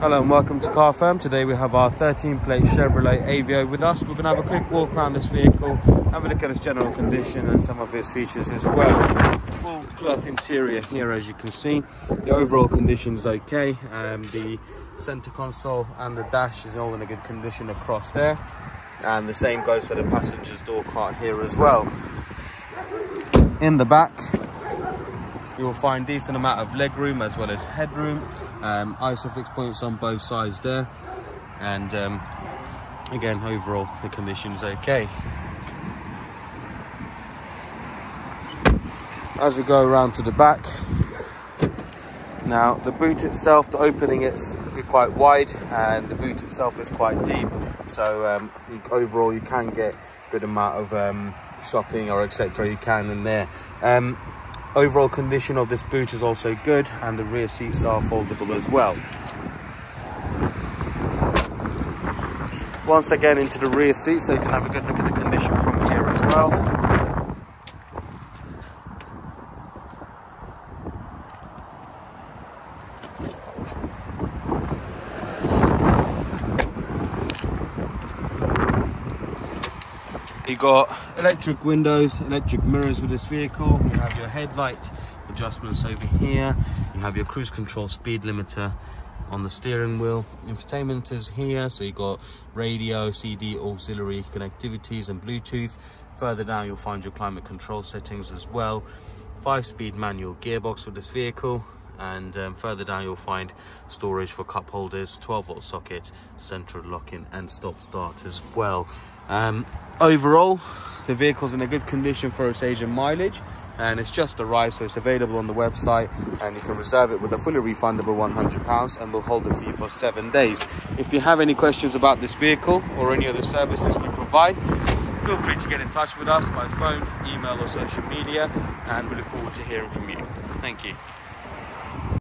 Hello and welcome to Car Firm. Today we have our 13 plate Chevrolet Aveo with us. We're going to have a quick walk around this vehicle, have a look at its general condition and some of its features as well. Full cloth interior here as you can see. The overall condition is okay. Um, the center console and the dash is all in a good condition across there. And the same goes for the passenger's door cart here as well. In the back, You'll find decent amount of leg room as well as headroom. Um, Isofix points on both sides there. And um, again, overall, the condition is okay. As we go around to the back, now the boot itself, the opening is quite wide and the boot itself is quite deep. So um, overall, you can get a good amount of um, shopping or etc. You can in there. Um, Overall condition of this boot is also good and the rear seats are foldable as well. Once again into the rear seat so you can have a good look at the condition from here as well. You got electric windows, electric mirrors with this vehicle. You have your headlight adjustments over here. You have your cruise control speed limiter on the steering wheel. Infotainment is here, so you've got radio, CD, auxiliary connectivities and Bluetooth. Further down, you'll find your climate control settings as well. Five-speed manual gearbox with this vehicle and um, further down you'll find storage for cup holders 12 volt socket central locking and stop start as well. Um, overall the vehicle's in a good condition for its age and mileage and it's just arrived so it's available on the website and you can reserve it with a fully refundable 100 pounds and we'll hold it for you for seven days. If you have any questions about this vehicle or any other services we provide feel free to get in touch with us by phone email or social media and we look forward to hearing from you. Thank you